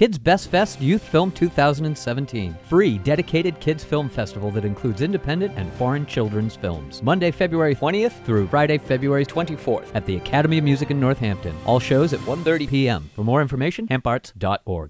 Kids Best Fest Youth Film 2017. Free dedicated kids film festival that includes independent and foreign children's films. Monday, February 20th through Friday, February 24th at the Academy of Music in Northampton. All shows at 1:30 p.m. For more information, hamparts.org.